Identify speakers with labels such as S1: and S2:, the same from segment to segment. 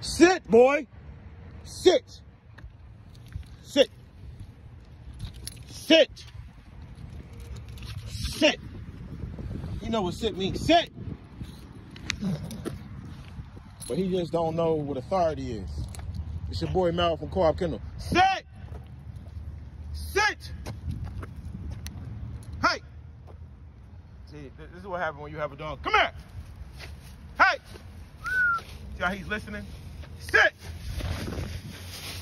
S1: Sit, boy. Sit. Sit. Sit. Sit. You know what sit means. Sit. But he just don't know what authority is. It's your boy Mal from Co-op Kennel. Sit. Sit. Hey. See, this is what happens when you have a dog. Come here. Hey. See how he's listening? Sit.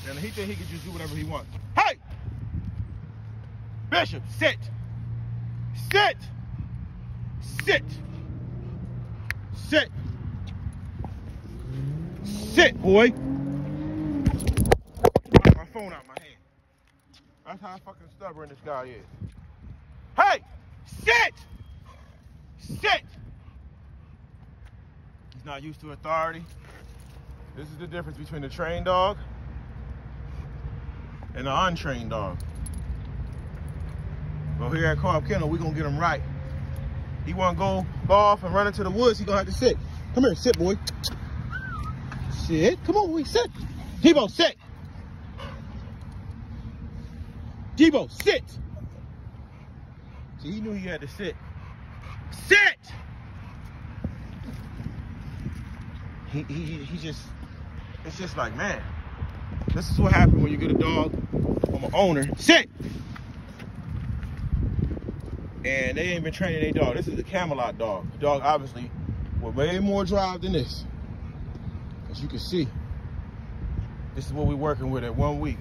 S1: And he think he could just do whatever he wants. Hey. Bishop, sit. Sit. Sit. Sit. Sit, boy. My phone out my hand. That's how fucking stubborn this guy is. Hey! Sit! Sit! He's not used to authority. This is the difference between a trained dog and an untrained dog. Well, here at Co-op Kennel, we're gonna get him right. He wanna go off and run into the woods, he gonna have to sit. Come here, sit, boy. Sit, come on, boy, sit. Debo, sit. Debo, sit. See, he knew he had to sit. Sit! He, he, he just, it's just like, man, this is what happens when you get a dog from an owner. Sit! And they ain't been training their dog. This is a Camelot dog. The dog, obviously, with way more drive than this. As you can see, this is what we're working with at one week.